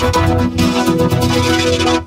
Thank you.